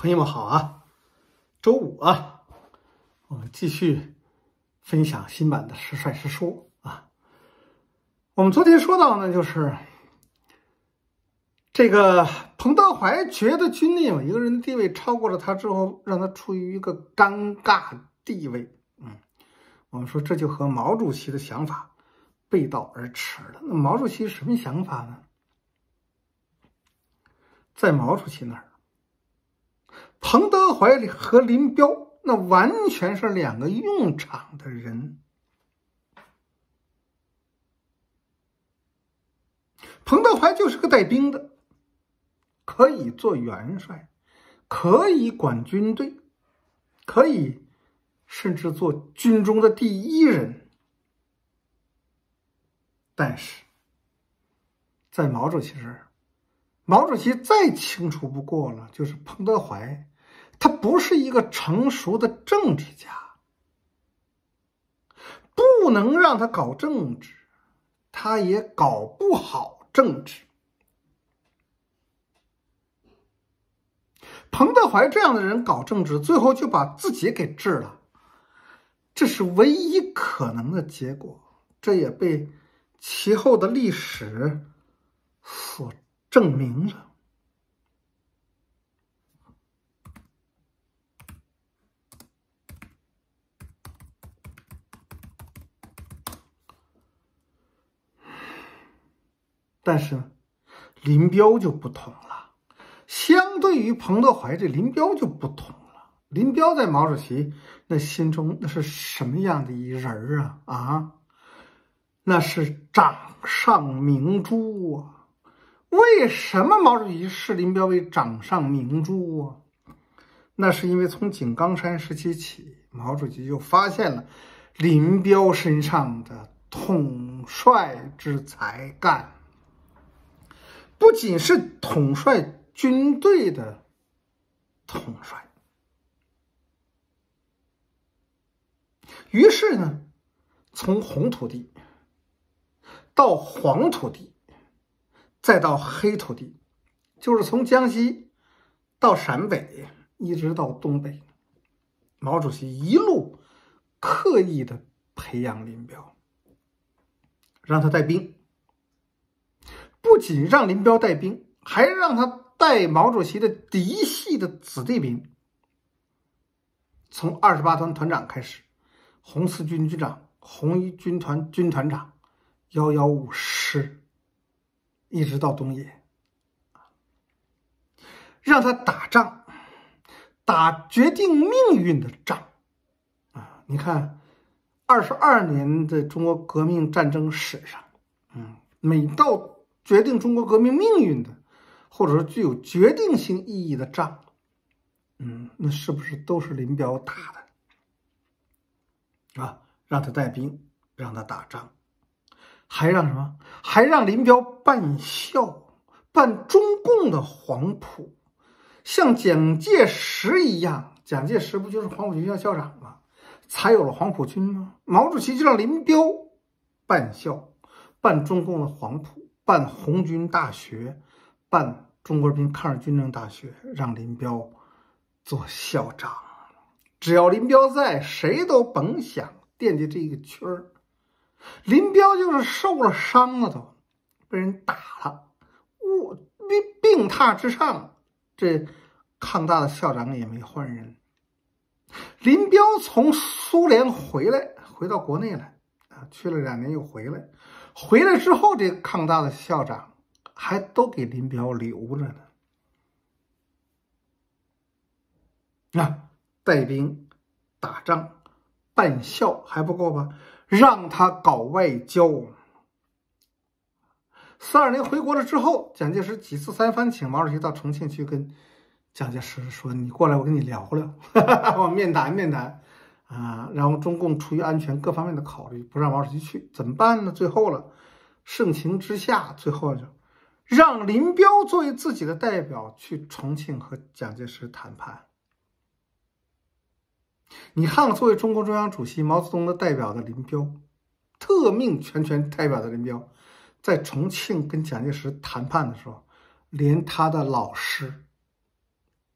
朋友们好啊！周五啊，我们继续分享新版的《实帅实说》啊。我们昨天说到呢，就是这个彭德怀觉得军内有一个人的地位超过了他之后，让他处于一个尴尬地位。嗯，我们说这就和毛主席的想法背道而驰了。那毛主席什么想法呢？在毛主席那儿。彭德怀和林彪那完全是两个用场的人。彭德怀就是个带兵的，可以做元帅，可以管军队，可以甚至做军中的第一人。但是，在毛主席这儿，毛主席再清楚不过了，就是彭德怀。他不是一个成熟的政治家，不能让他搞政治，他也搞不好政治。彭德怀这样的人搞政治，最后就把自己给治了，这是唯一可能的结果。这也被其后的历史所证明了。但是，林彪就不同了。相对于彭德怀，这林彪就不同了。林彪在毛主席那心中，那是什么样的一人啊？啊，那是掌上明珠啊！为什么毛主席视林彪为掌上明珠啊？那是因为从井冈山时期起，毛主席就发现了林彪身上的统帅之才干。不仅是统帅军队的统帅，于是呢，从红土地到黄土地，再到黑土地，就是从江西到陕北，一直到东北，毛主席一路刻意的培养林彪，让他带兵。不仅让林彪带兵，还让他带毛主席的嫡系的子弟兵。从二十八团团长开始，红四军军长、红一军团军团长、幺幺五师，一直到东野，让他打仗，打决定命运的仗。啊，你看，二十二年的中国革命战争史上，嗯，每到决定中国革命命运的，或者说具有决定性意义的仗，嗯，那是不是都是林彪打的？啊，让他带兵，让他打仗，还让什么？还让林彪办校，办中共的黄埔，像蒋介石一样，蒋介石不就是黄埔军校校长吗？才有了黄埔军吗？毛主席就让林彪办校，办中共的黄埔。办红军大学，办中国人民抗日军政大学，让林彪做校长。只要林彪在，谁都甭想惦记这个圈儿。林彪就是受了伤了，都被人打了，卧病病榻之上。这抗大的校长也没换人。林彪从苏联回来，回到国内来啊，去了两年又回来。回来之后，这抗大的校长还都给林彪留着呢。啊，带兵打仗、办校还不够吧？让他搞外交。四二年回国了之后，蒋介石几次三番请毛主席到重庆去跟蒋介石说：“你过来，我跟你聊聊，我面谈面谈。”啊，然后中共出于安全各方面的考虑，不让毛主席去，怎么办呢？最后了，盛情之下，最后就让林彪作为自己的代表去重庆和蒋介石谈判。你看看，作为中共中央主席毛泽东的代表的林彪，特命全权代表的林彪，在重庆跟蒋介石谈判的时候，连他的老师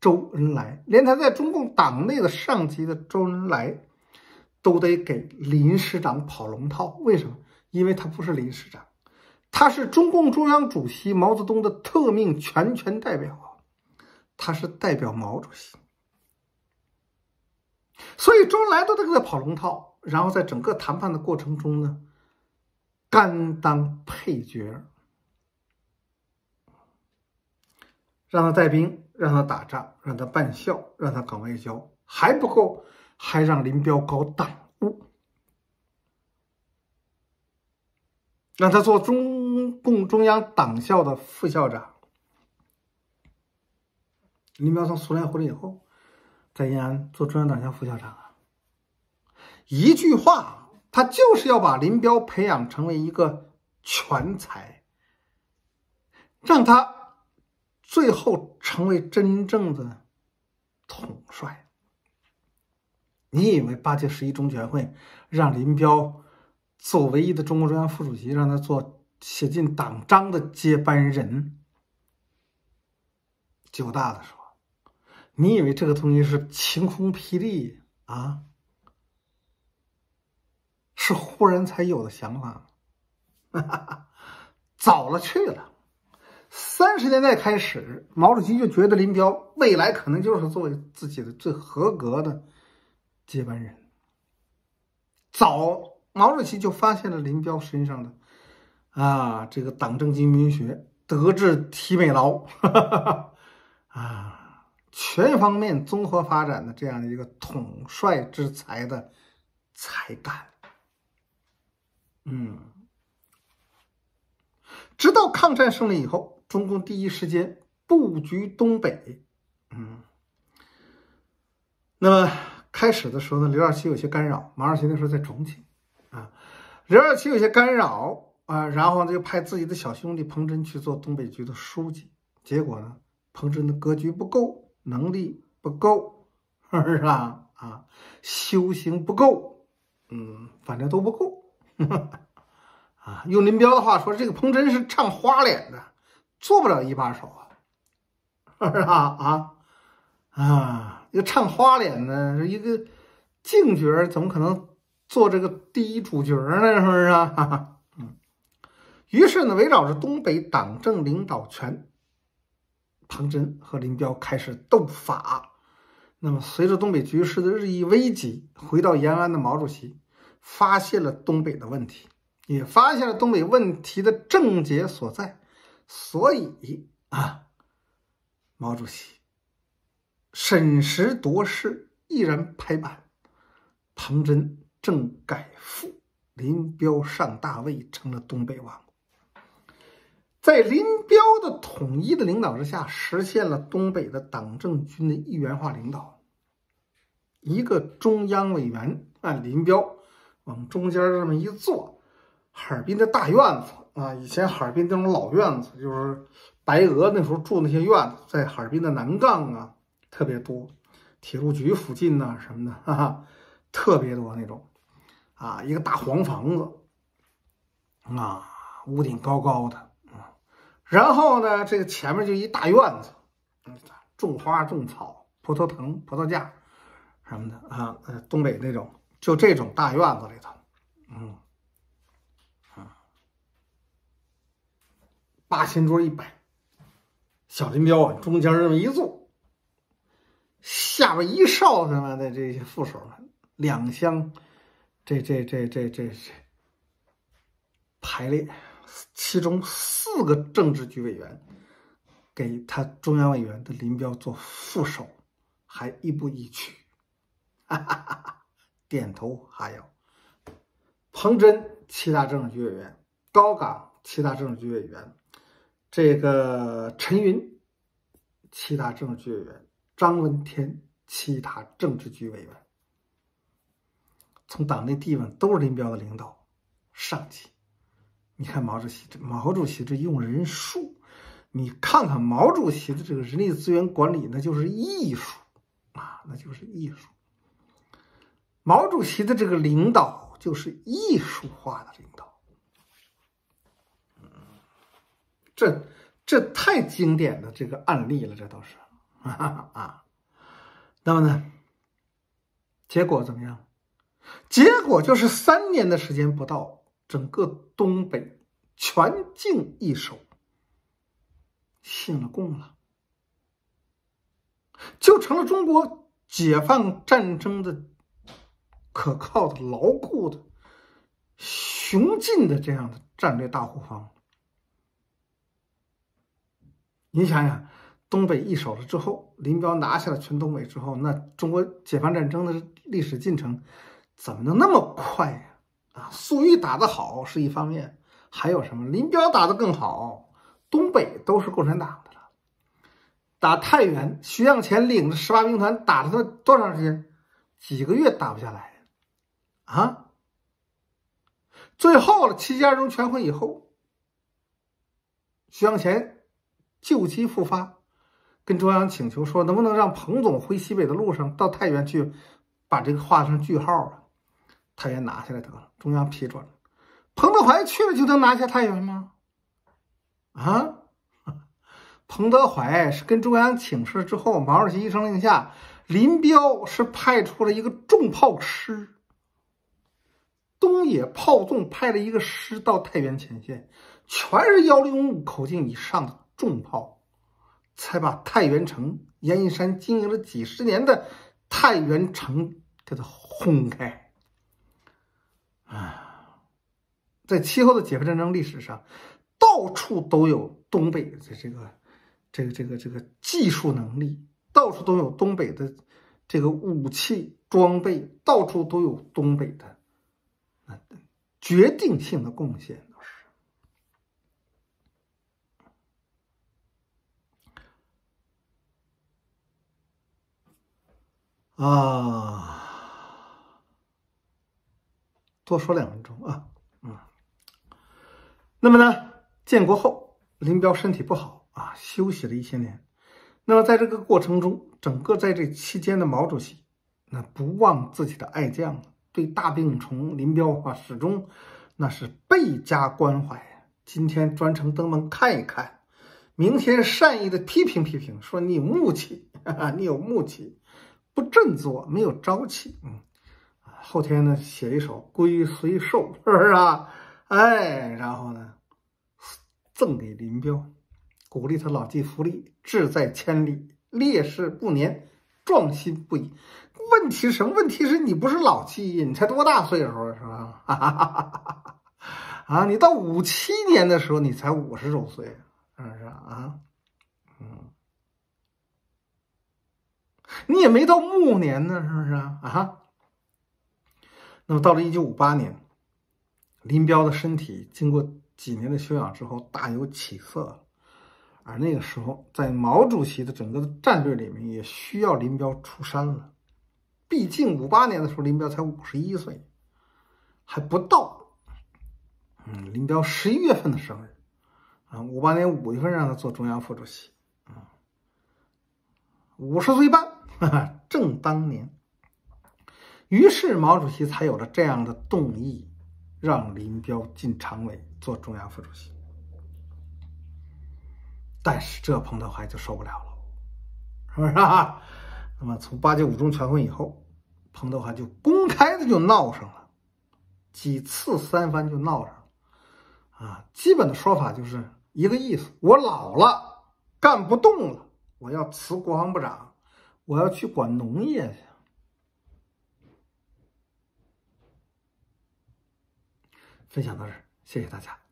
周恩来，连他在中共党内的上级的周恩来，都得给林师长跑龙套。为什么？因为他不是林师长，他是中共中央主席毛泽东的特命全权代表，他是代表毛主席，所以周恩来都得给他跑龙套。然后在整个谈判的过程中呢，甘当配角。让他带兵，让他打仗，让他办校，让他搞外交，还不够，还让林彪搞党务，让他做中共中央党校的副校长。林彪从苏联回来以后，在延安做中央党校副校长啊，一句话，他就是要把林彪培养成为一个全才，让他。最后成为真正的统帅。你以为八届十一中全会让林彪做唯一的中国中央副主席，让他做写进党章的接班人？九大的时候，你以为这个东西是晴空霹雳啊？是忽然才有的想法？早了去了。三十年代开始，毛主席就觉得林彪未来可能就是作为自己的最合格的接班人。早，毛主席就发现了林彪身上的啊，这个党政军民学德智体美劳 啊，全方面综合发展的这样的一个统帅之才的才干。嗯，直到抗战胜利以后。中共第一时间布局东北，嗯，那么开始的时候呢，刘少奇有些干扰，马少奇那时候在重庆，啊，刘少奇有些干扰啊，然后就派自己的小兄弟彭真去做东北局的书记，结果呢，彭真的格局不够，能力不够，是吧？啊，修行不够，嗯，反正都不够，啊，用林彪的话说，这个彭真是唱花脸的。做不了一把手啊，是吧？啊啊，一个唱花脸的，一个净角怎么可能做这个第一主角呢？是不是啊？嗯。于是呢，围绕着东北党政领导权，彭真和林彪开始斗法。那么，随着东北局势的日益危急，回到延安的毛主席发现了东北的问题，也发现了东北问题的症结所在。所以啊，毛主席审时度势，毅然拍板，彭真政改副，林彪上大位，成了东北王。在林彪的统一的领导之下，实现了东北的党政军的一元化领导。一个中央委员按林彪往中间这么一坐，哈尔滨的大院子。啊，以前哈尔滨那种老院子，就是白俄那时候住那些院子，在哈尔滨的南岗啊，特别多，铁路局附近呐什么的，哈哈，特别多那种，啊，一个大黄房子，啊，屋顶高高的，然后呢，这个前面就一大院子，种花种草，葡萄藤、葡萄架什么的啊，呃，东北那种，就这种大院子里头，嗯。八仙桌一摆，小林彪啊，中间这么一坐，下边一哨他妈的这些副手们，两厢，这这这这这这排列，其中四个政治局委员给他中央委员的林彪做副手，还亦步亦趋，哈哈哈哈点头哈腰。彭真七大政治局委员，高岗七大政治局委员。这个陈云，七大政治局委员；张闻天，七大政治局委员。从党内地位都是林彪的领导上级。你看毛主席这毛主席这用人术，你看看毛主席的这个人力资源管理，那就是艺术啊，那就是艺术。毛主席的这个领导就是艺术化的领导。这这太经典的这个案例了，这都是啊，那么呢，结果怎么样？结果就是三年的时间不到，整个东北全境易手，信了共了，就成了中国解放战争的可靠的、牢固的、雄劲的这样的战略大后方。你想想，东北易手了之后，林彪拿下了全东北之后，那中国解放战争的历史进程。怎么能那么快呀？粟裕打得好是一方面，还有什么？林彪打得更好，东北都是共产党的了。打太原，徐向前领着十八兵团打了他多长时间？几个月打不下来啊！最后了，七届二中全会以后，徐向前旧疾复发，跟中央请求说，能不能让彭总回西北的路上到太原去，把这个画上句号了？太原拿下来得了，中央批准了。彭德怀去了就能拿下太原吗？啊，彭德怀是跟中央请示之后，毛主席一声令下，林彪是派出了一个重炮师，东野炮纵派了一个师到太原前线，全是幺零五口径以上的重炮，才把太原城阎锡山经营了几十年的太原城给它轰开。啊，在其后的解放战争历史上，到处都有东北的这个、这个、这个、这个技术能力，到处都有东北的这个武器装备，到处都有东北的啊决定性的贡献，都是啊。多说两分钟啊，嗯，那么呢，建国后，林彪身体不好啊，休息了一些年。那么在这个过程中，整个在这期间的毛主席，那不忘自己的爱将，对大病虫林彪啊，始终那是倍加关怀。今天专程登门看一看，明天善意的批评批评，说你有木气，哈 哈你有木气，不振作，没有朝气，嗯。后天呢，写一首《龟虽寿》，是不是啊？哎，然后呢，赠给林彪，鼓励他老骥伏枥，志在千里，烈士不年，壮心不已。问题是什么？问题是你不是老七，你才多大岁数是吧？啊，你到五七年的时候，你才五十周岁，是不是啊？嗯，你也没到暮年呢，是不是啊？那么到了一九五八年，林彪的身体经过几年的休养之后，大有起色。而那个时候，在毛主席的整个的战略里面，也需要林彪出山了。毕竟五八年的时候，林彪才五十一岁，还不到。嗯，林彪十一月份的生日，啊，五八年五月份让他做中央副主席，啊，五十岁半，哈哈，正当年。于是毛主席才有了这样的动议，让林彪进常委做中央副主席。但是这彭德怀就受不了了，是不是啊？那么从八九五中全会以后，彭德怀就公开的就闹上了，几次三番就闹上了，啊，基本的说法就是一个意思：我老了，干不动了，我要辞国防部长，我要去管农业去。分享到这儿，谢谢大家。